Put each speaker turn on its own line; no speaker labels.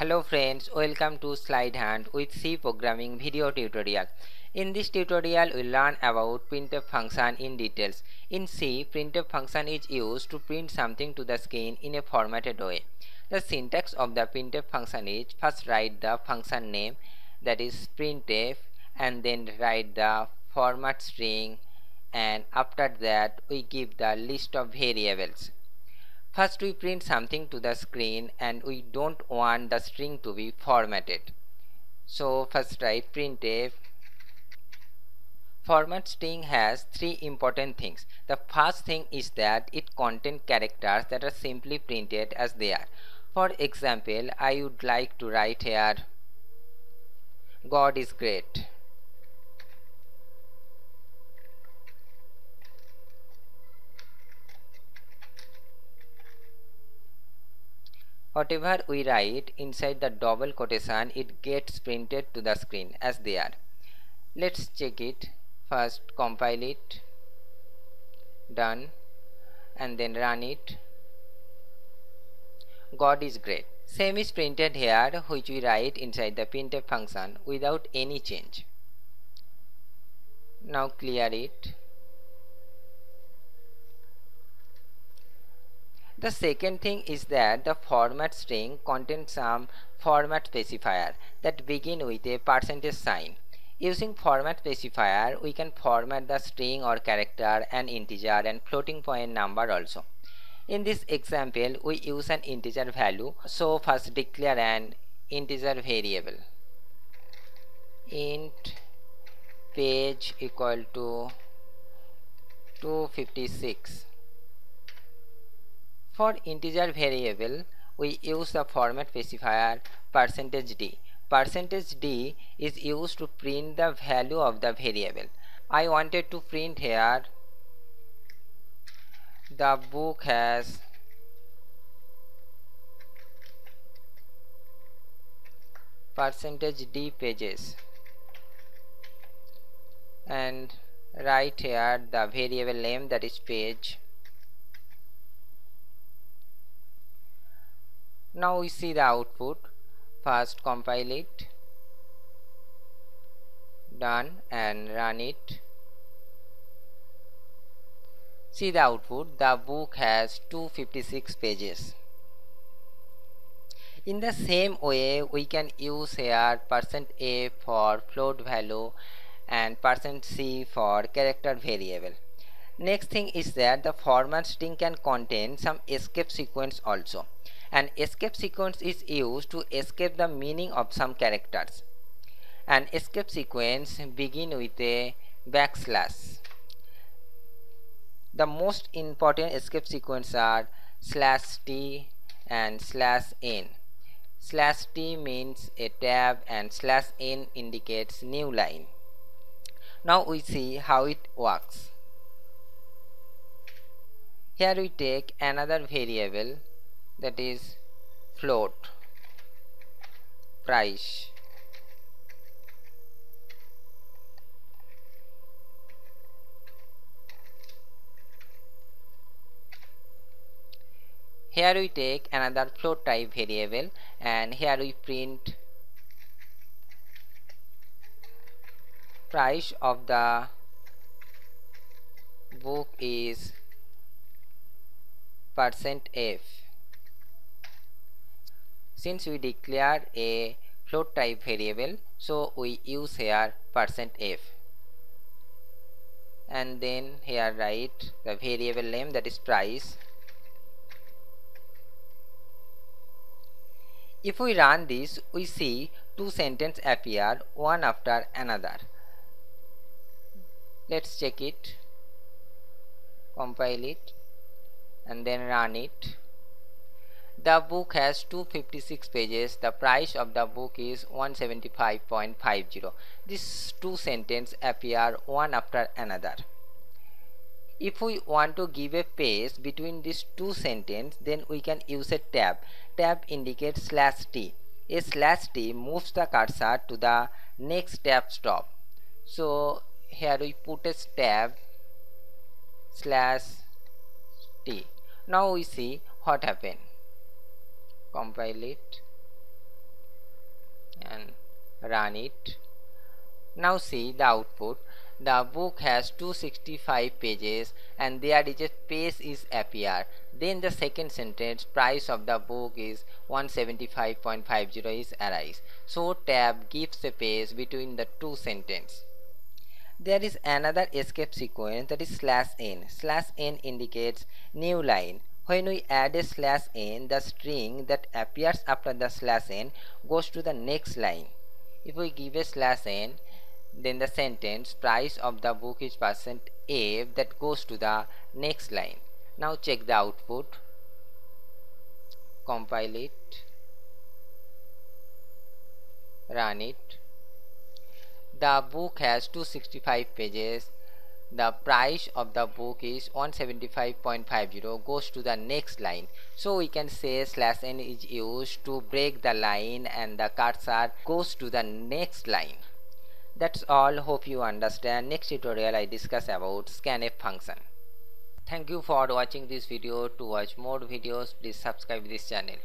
Hello friends, welcome to Slide Hunt with C programming video tutorial. In this tutorial, we'll learn about printf function in details. In C, printf function is used to print something to the screen in a formatted way. The syntax of the printf function is first write the function name that is printf and then write the format string and after that we give the list of variables. First we print something to the screen and we don't want the string to be formatted. So first write printf format string has three important things. The first thing is that it contains characters that are simply printed as they are. For example, I would like to write here God is great. Whatever we write inside the double quotation it gets printed to the screen as they are. Let's check it. First compile it. Done. And then run it. God is great. Same is printed here which we write inside the printf function without any change. Now clear it. The second thing is that the format string contains some format specifier that begin with a percentage sign. Using format specifier, we can format the string or character, an integer and floating point number also. In this example, we use an integer value. So first declare an integer variable. int page equal to 256 for integer variable, we use the format specifier percentage %d. Percentage %d is used to print the value of the variable. I wanted to print here the book has percentage %d pages and write here the variable name that is page now we see the output. First compile it. Done and run it. See the output. The book has 256 pages. In the same way we can use here percent %a for float value and percent %c for character variable next thing is that the format string can contain some escape sequence also an escape sequence is used to escape the meaning of some characters. An escape sequence begin with a backslash. The most important escape sequence are slash t and slash n. Slash t means a tab and slash n indicates new line. Now we see how it works. Here we take another variable that is float price. Here we take another float type variable and here we print price of the book is percent %f. Since we declare a float type variable so we use here percent %f. And then here write the variable name that is price. If we run this we see two sentences appear one after another. Let's check it. Compile it and then run it the book has 256 pages. The price of the book is 175.50. These two sentences appear one after another. If we want to give a space between these two sentences, then we can use a tab. Tab indicates slash t. A slash t moves the cursor to the next tab stop. So here we put a tab slash t. Now we see what happened. Compile it and run it. Now see the output. The book has 265 pages and there is a space is appear. Then the second sentence price of the book is 175.50 is arise. So tab gives a space between the two sentences there is another escape sequence that is slash n. Slash n indicates new line. When we add a slash n the string that appears after the slash n goes to the next line. If we give a slash n then the sentence price of the book is percent f that goes to the next line. Now check the output. Compile it. Run it the book has 265 pages. The price of the book is 175.50 goes to the next line. So we can say slash n is used to break the line and the cursor goes to the next line. That's all. Hope you understand. Next tutorial i discuss about scanf function. Thank you for watching this video. To watch more videos please subscribe this channel